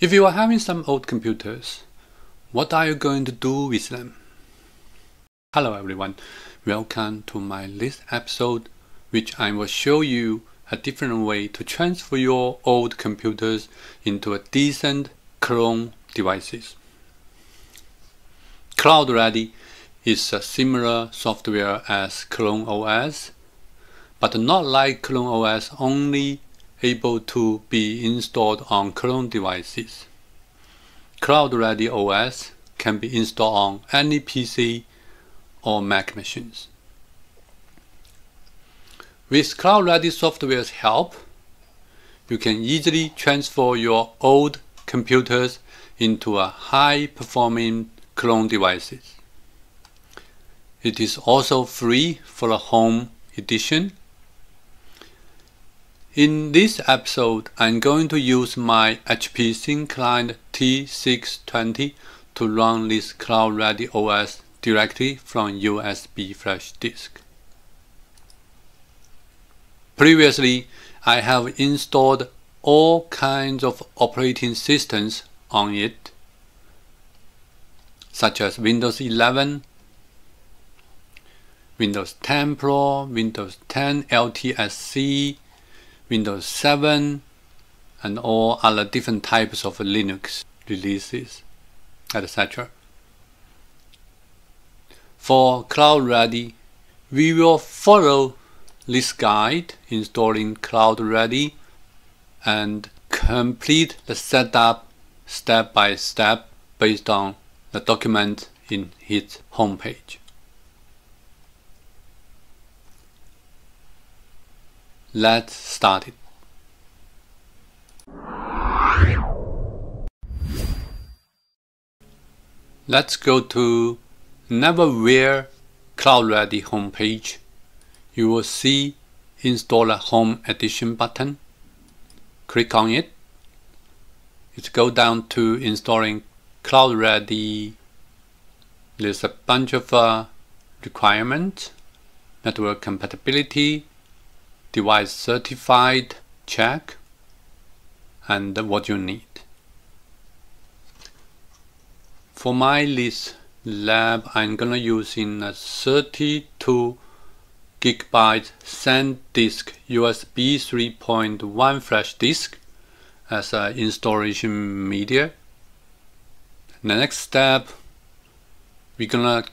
If you are having some old computers, what are you going to do with them? Hello everyone, welcome to my latest episode which I will show you a different way to transfer your old computers into a decent Chrome devices. Cloud Ready is a similar software as Chrome OS, but not like Chrome OS only able to be installed on Chrome devices. Cloud Ready OS can be installed on any PC or Mac machines. With Cloud Ready software's help, you can easily transfer your old computers into a high-performing Chrome devices. It is also free for a home edition in this episode, I'm going to use my HP ThinClient T620 to run this Cloud Ready OS directly from USB flash disk. Previously, I have installed all kinds of operating systems on it, such as Windows 11, Windows 10 Pro, Windows 10 LTSC, Windows 7, and all other different types of Linux releases, etc. For Cloud Ready, we will follow this guide installing Cloud Ready and complete the setup step by step based on the document in its homepage. Let's start it. Let's go to Neverware Cloud Ready homepage. You will see Install a Home Edition button. Click on it. It go down to installing Cloud Ready. There's a bunch of uh, requirements, network compatibility, device certified check and what you need. For my list lab, I'm gonna use in a 32 gigabyte SanDisk USB 3.1 flash disk as an installation media. The next step, we're gonna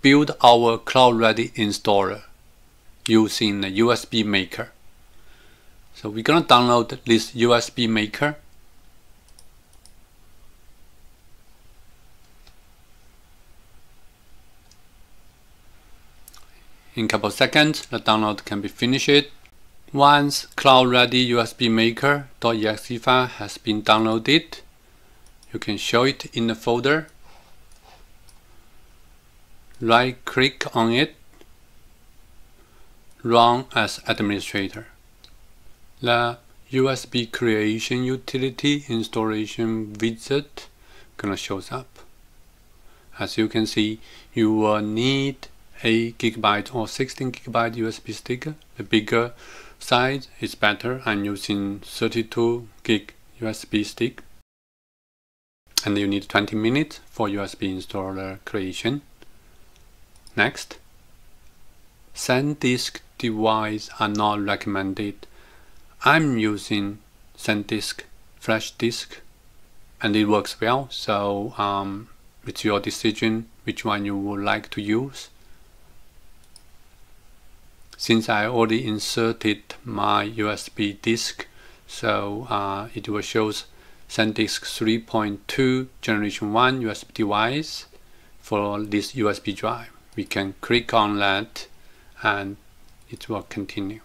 build our Cloud Ready installer using the USB maker. So we're gonna download this USB maker. In a couple seconds, the download can be finished. Once Cloud Ready USB Maker.exe file has been downloaded, you can show it in the folder. Right click on it run as administrator. The USB creation utility installation wizard gonna shows up. As you can see, you will need a gigabyte or 16 gigabyte USB stick. The bigger size is better. I'm using 32 gig USB stick. And you need 20 minutes for USB installer creation. Next, SanDisk device are not recommended. I'm using SanDisk flash disk and it works well so um, it's your decision which one you would like to use. Since I already inserted my USB disk so uh, it will show SanDisk 3.2 generation 1 USB device for this USB drive. We can click on that and it will continue.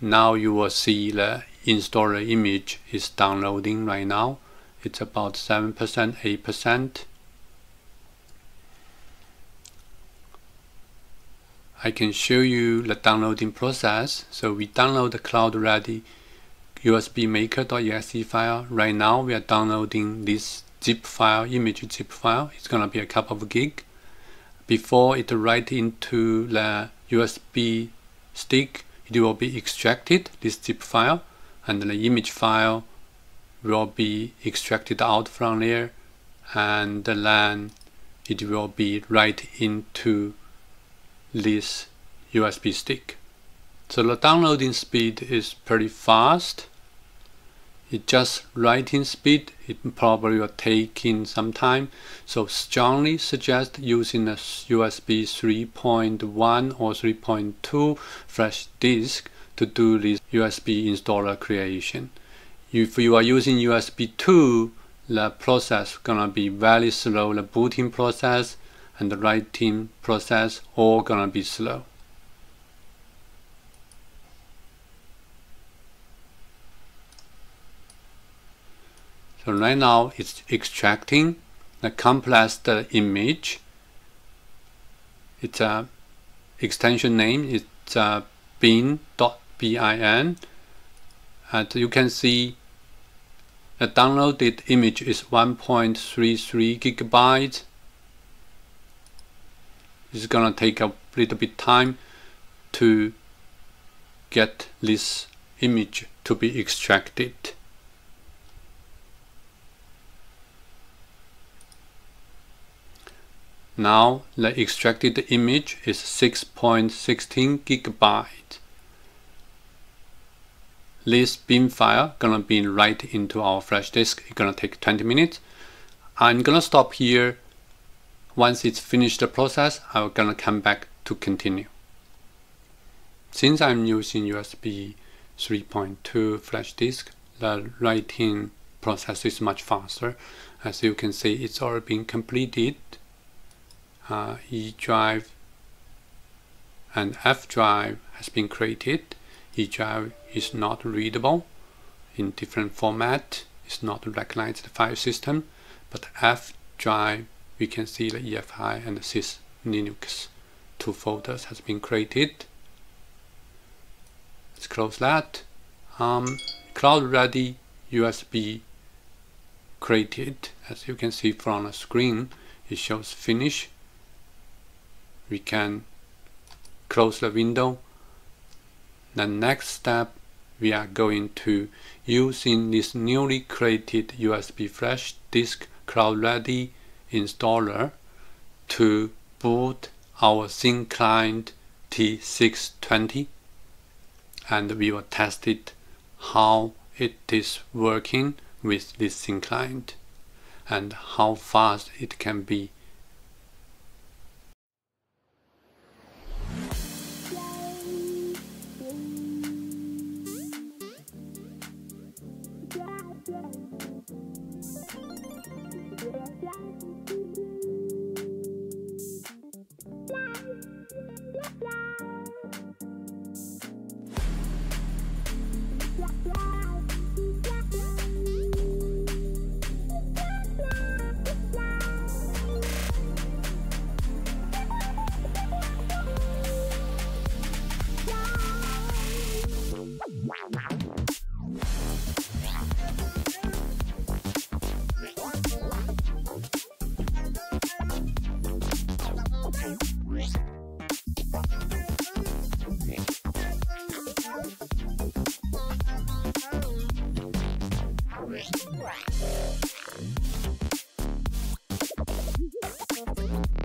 Now you will see the installer image is downloading right now. It's about 7%, 8%. I can show you the downloading process. So we download the Cloud Ready USB maker.exe file. Right now we are downloading this zip file, image zip file. It's gonna be a couple of gig. Before it write into the USB stick, it will be extracted, this zip file, and the image file will be extracted out from there and then it will be right into this USB stick. So the downloading speed is pretty fast. It just writing speed, it probably will take in some time. So strongly suggest using a USB 3.1 or 3.2 flash disk to do this USB installer creation. If you are using USB 2, the process gonna be very slow. The booting process and the writing process all gonna be slow. So right now it's extracting the compressed image. It's a extension name. It's uh, a bin.bin and you can see the downloaded image is 1.33 gigabytes. It's gonna take a little bit time to get this image to be extracted. Now the extracted image is 6.16 gigabyte. This bin file gonna be right into our flash disk. It's gonna take 20 minutes. I'm gonna stop here. Once it's finished the process, I'm gonna come back to continue. Since I'm using USB 3.2 flash disk, the writing process is much faster. As you can see, it's already been completed uh, E drive and F drive has been created. E drive is not readable in different format. It's not recognized the file system, but F drive we can see the EFI and the sys Linux two folders has been created. Let's close that. Um, cloud ready USB created. As you can see from the screen, it shows finish we can close the window. The next step we are going to using this newly created USB flash disk Cloud Ready installer to boot our thin client T620 and we will test it how it is working with this thin client and how fast it can be Thank you.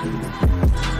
Thank